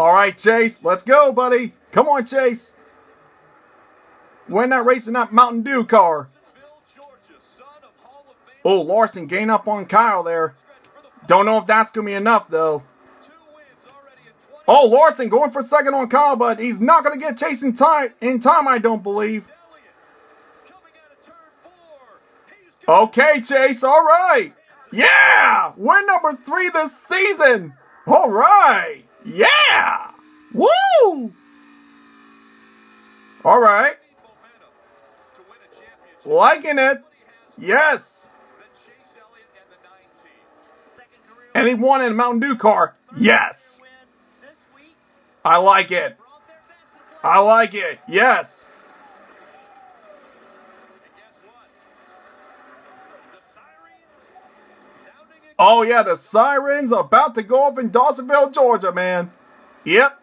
All right, Chase, let's go, buddy. Come on, Chase. That race in that Mountain Dew car. Oh, Larson gain up on Kyle there. Don't know if that's going to be enough, though. Two wins already in 20. Oh, Larson going for second on Kyle, but he's not going to get Chase in time, in time, I don't believe. Okay, Chase, all right. Yeah! we're number three this season. All right. Yeah! Woo! All right. momentum to win a championship. Liking it. Yes. And the 19. Second career And he won in a Mountain Dew car. Yes. win this week. I like it. Brought their best and played. I like it. Yes. And guess what? The sirens sounding in Oh, yeah, the sirens about to go off in Dawsonville, Georgia, man. Yep.